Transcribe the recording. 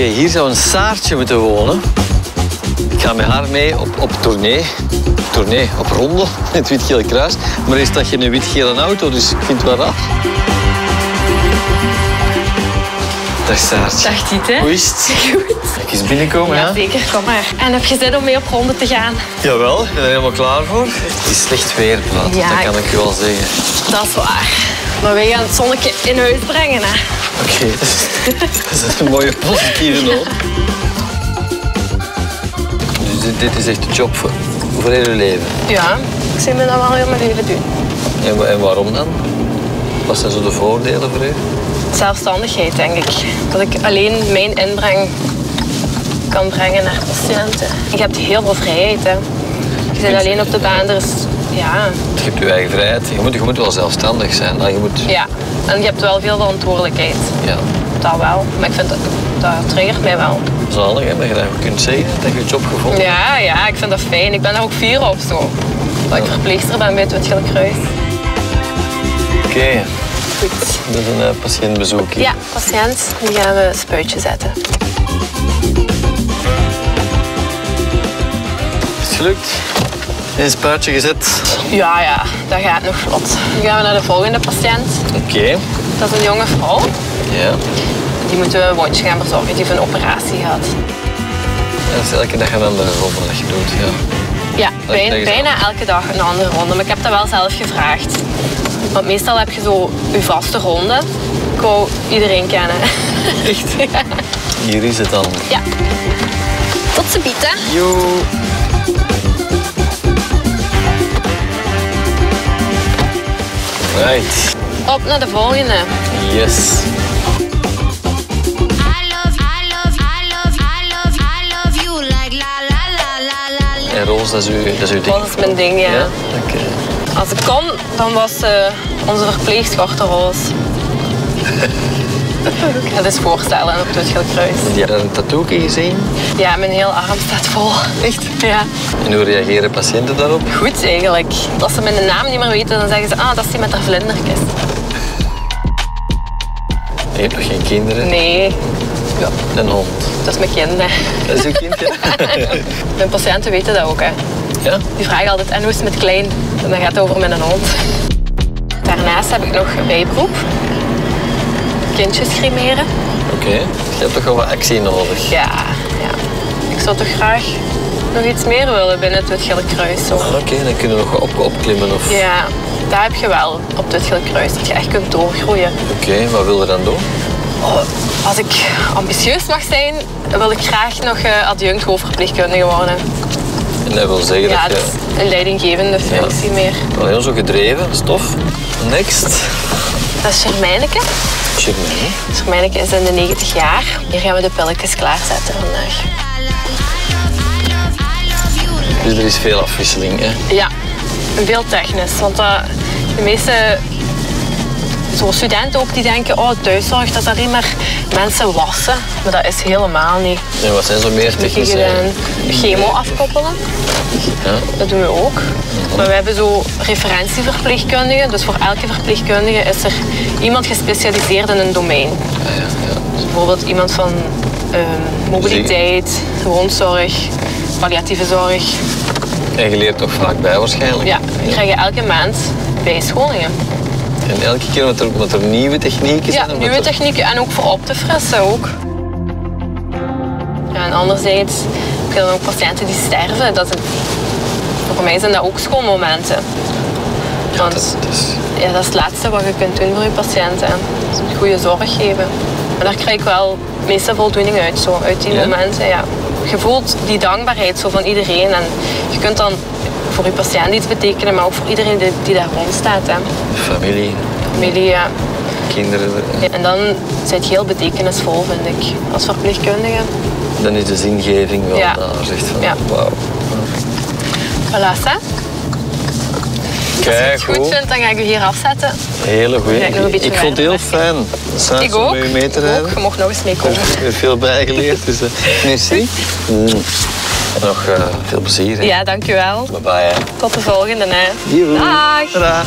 Oké, hier zou een saartje moeten wonen. Ik ga met haar mee op, op tournee. Tournee, op ronde, het wit-gele kruis. Maar is dat geen wit-gele auto, dus ik vind het wel raar. Dag Saartje. Dag Tiet, hè? Hoe is het? Goed. Kijk eens binnenkomen, Ja, ja? zeker. Kom maar. En heb je zin om mee op ronde te gaan? Jawel, ik ben er helemaal klaar voor. Het is slecht weer, Plaat, Ja, dat kan ik je wel zeggen. Dat is waar. Maar wij gaan het zonnetje in huis brengen, hè? Oké, dat is een mooie positieve noot. Dus dit, is echt de job voor, voor heel je leven. Ja, ik zie me dat wel heel mijn leven doen. En, en waarom dan? Wat zijn zo de voordelen voor u? Zelfstandigheid, denk ik. Dat ik alleen mijn inbreng kan brengen naar patiënten. Je hebt heel veel vrijheid, hè. Je zit alleen op de baan, er. Ja, Je hebt je eigen vrijheid. Je moet, je moet wel zelfstandig zijn. Je moet, ja. En je hebt wel veel verantwoordelijkheid. ja, Dat wel. Maar ik vind dat, dat triggert mij wel. zalig hè, dat je dat kunt zeggen dat je je job gevonden hebt. Ja, ja, ik vind dat fijn. Ik ben daar ook fier op zo. Dat ik verpleegster ben bij het Witgele Kruis. Oké, Goed. dat is een eh, patiëntbezoek hier. Ja, patiënt, die gaan we een spuitje zetten. Is het gelukt? Een spuitje gezet. Ja, ja, dat gaat nog vlot. Nu gaan we naar de volgende patiënt. Oké. Dat is een jonge vrouw. Ja. Die moeten we een wondje gaan verzorgen. Die heeft een operatie gehad. Dat is elke dag een andere je doet. Ja. Ja, bijna elke dag een andere ronde. Maar ik heb dat wel zelf gevraagd. Want meestal heb je zo je vaste ronde. Ik wou iedereen kennen. Echt? Hier is het dan. Ja. Tot ze bieten. Yo. Right. Op naar de volgende. Yes. Dat is uw, dat is uw ding. Dat is mijn ding, ja. Als ik kon, dan was eh, onze verpleegschorte roos. Dat is voorstellen op het Witgele Kruis. Die had een tattoo gezien. Ja, mijn hele arm staat vol. Echt? Ja. En hoe reageren patiënten daarop? Goed eigenlijk. Als ze mijn naam niet meer weten, dan zeggen ze, ah, dat is die met haar vlindertjes. Je hebt nog geen kinderen? Nee, ja, Een hond. dat is mijn kind. hè. Dat is uw kindje? Mijn patiënten weten dat ook. Hè. ja? Die vragen altijd, en hoe is het met klein? En dan gaat het over met een hond. Daarnaast heb ik nog een bijberoep. Kindjes cremeren. Oké. Je hebt toch wel wat actie nodig. Ja, ja. Ik zou toch graag nog iets meer willen binnen het Witgele Kruis. Zo. Oké, dan kunnen we nog op, opklimmen. Of... Ja, daar heb je wel op het Witgele Kruis. Dat je echt kunt doorgroeien. Oké, wat wil je dan doen? Oh, als ik ambitieus mag zijn, wil ik graag nog eh, adjunct hoofdverpleegkundige worden. En dat wil zeggen Ja, dat dat je... een leidinggevende functie meer. Wel heel zo gedreven, stof. Next. Dat is Germijneke. Germaine. Germijneke is in de 90 jaar. Hier gaan we de pilletjes klaarzetten vandaag. Dus er is veel afwisseling, hè? Ja, veel technisch. Want dat, de meeste zo studenten ook die denken, oh thuiszorg, dat is alleen maar mensen wassen. Maar dat is helemaal niet. En wat zijn zo meer technische... chemo afkoppelen. Ja. Dat doen we ook. Maar we hebben zo referentieverpleegkundigen. Dus voor elke verpleegkundige is er iemand gespecialiseerd in een domein. Ja, ja. Dus bijvoorbeeld iemand van ehm, mobiliteit, woonzorg, palliatieve zorg. En je leert toch vaak bij waarschijnlijk? Ja, we krijgen elke maand bijscholingen. En elke keer wat er, wat er nieuwe technieken Ja, zijn? nieuwe wat er- technieken en ook voor op te frissen ook. Ja, en anderzijds heb je dan ook patiënten die sterven. Dat is, voor mij zijn dat ook schoolmomenten. Want Dat, dat is... ja, dat is het laatste wat je kunt doen voor je patiënten. Goede zorg geven. Maar daar krijg ik wel meestal voldoening uit, zo, uit die Ja? momenten. Ja. Je voelt die dankbaarheid zo van iedereen. En je kunt dan voor je patiënt iets betekenen, maar ook voor iedereen die, die daar rond staat. Hè. Familie, Familie, ja. kinderen. Ja, En dan zijn het heel betekenisvol, vind ik, als verpleegkundige. Dan is de zingeving wel Ja. daar. Zegt van, Ja. wauw. Voilà, hè. Als je Kijk, het goed goed. vindt, dan ga ik u hier afzetten. Hele Ga ik vond het heel fijn. Samen Ik ook. mee te Ik rijden. ook. Je mocht nog eens Ik meekomen. heb er veel bijgeleerd. Dus, eh, merci. Mm. En nog eh, veel plezier. hè. Ja, dankjewel. Bye bye. hè. Tot de volgende. Hè. Dag. Tada.